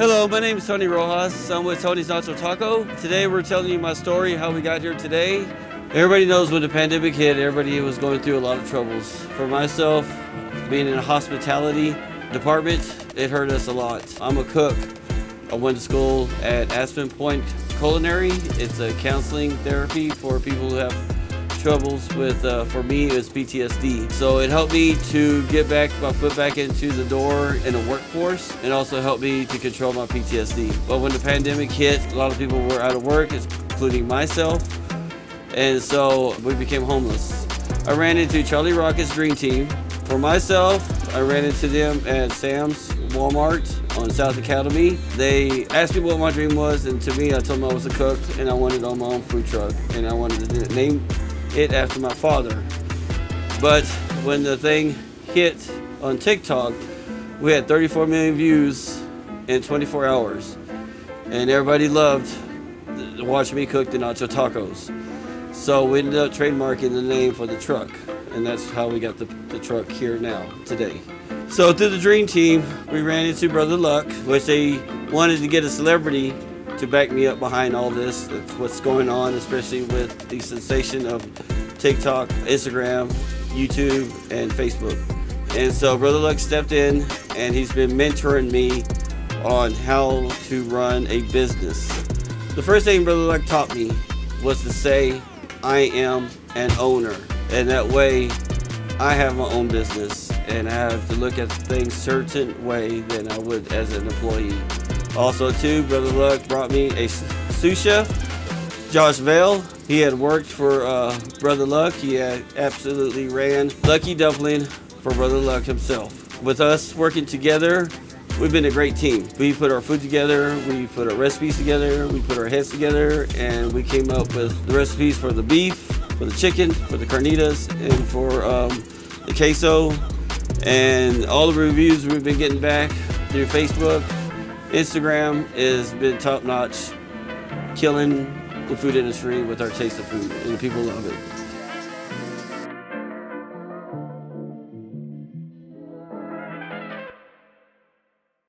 Hello, my name is Tony Rojas. I'm with Tony's Nacho Taco. Today we're telling you my story, how we got here today. Everybody knows when the pandemic hit, everybody was going through a lot of troubles. For myself, being in a hospitality department, it hurt us a lot. I'm a cook. I went to school at Aspen Point Culinary. It's a counseling therapy for people who have troubles with, uh, for me, it was PTSD. So it helped me to get back my foot back into the door in the workforce and also helped me to control my PTSD. But when the pandemic hit, a lot of people were out of work, including myself. And so we became homeless. I ran into Charlie Rocket's Dream Team. For myself, I ran into them at Sam's Walmart on South Academy. They asked me what my dream was, and to me, I told them I was a cook and I wanted on my own food truck, and I wanted to name it after my father. But when the thing hit on TikTok, we had 34 million views in 24 hours, and everybody loved to watch me cook the nacho tacos. So we ended up trademarking the name for the truck, and that's how we got the, the truck here now, today. So through the Dream Team, we ran into Brother Luck, which they wanted to get a celebrity to back me up behind all this. That's what's going on, especially with the sensation of TikTok, Instagram, YouTube, and Facebook. And so Brother Luck stepped in and he's been mentoring me on how to run a business. The first thing Brother Luck taught me was to say, I am an owner. And that way, I have my own business and I have to look at things certain way than I would as an employee. Also too, Brother Luck brought me a sous chef, Josh Vail. He had worked for uh, Brother Luck. He had absolutely ran Lucky Dumpling for Brother Luck himself. With us working together, we've been a great team. We put our food together, we put our recipes together, we put our heads together, and we came up with the recipes for the beef, for the chicken, for the carnitas, and for um, the queso. And all the reviews we've been getting back through Facebook, Instagram has been top notch, killing the food industry with our taste of food, and people love it.